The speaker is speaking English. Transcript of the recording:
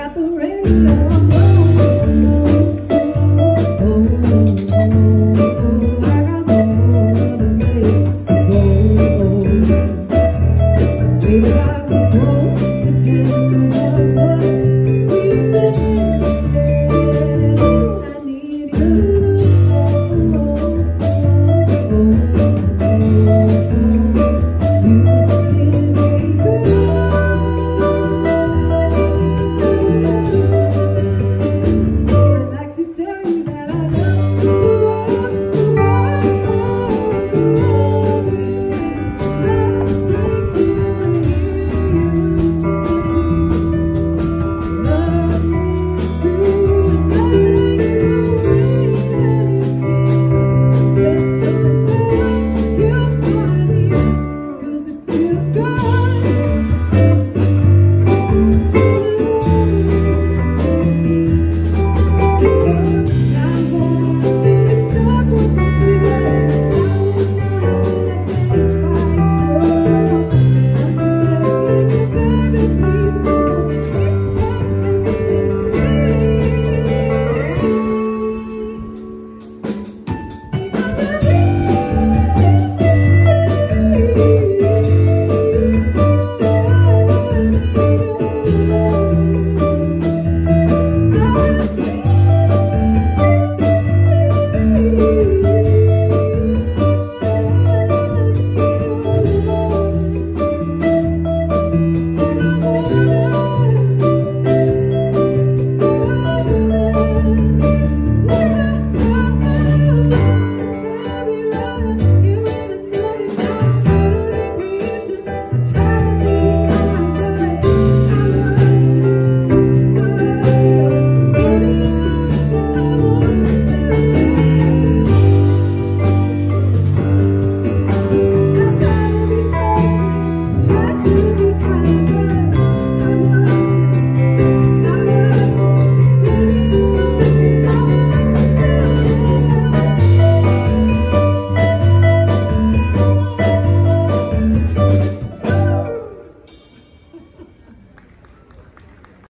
got the rainbow.